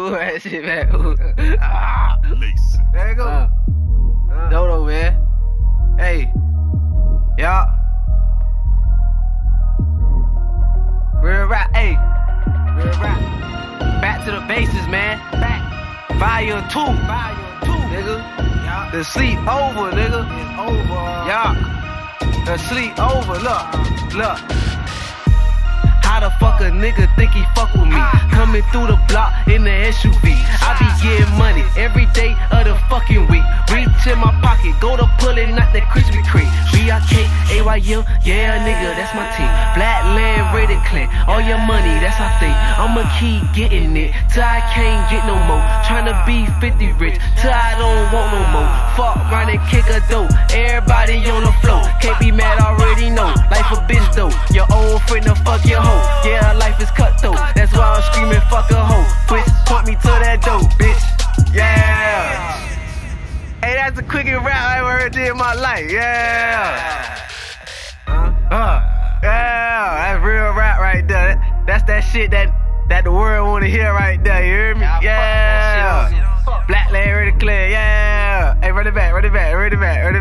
Ooh, that shit, man. Ooh. Ah. Lacing. There you go. Uh, Uh, Dough Dough, man. Hey. Yeah. Real rap, hey. real rap. Back to the basics, man. Back. Volume 2. Volume two. Nigga. Yeah. The sleep over, nigga. It's over. Yeah. The sleep over. Look. Look. How the fuck a nigga think he fuck with me? Coming through the block in the SUV. I be getting money every day of the fucking week. Reach in my pocket, go to pullin' out that Krispy Kreme. B-I-K, A-Y-M, yeah nigga, that's my team. Black land, rated clean. All your money, that's our thing. I'ma keep getting it till I can't get no more. Tryna be 50 rich till I don't want no more. Fuck round and kick a dope. Everybody fuck a hoe. Bitch, point me to that dope, bitch. Yeah. Hey, that's the quickest rap I ever heard in my life. Yeah. Huh? Uh, yeah, that's real rap right there. That- That's that shit that that the world wanna hear right there. You hear me? Yeah, fuck that shit. Yeah. Black land ready clear. Yeah. Hey, run it back, run it back, run it back, run it back.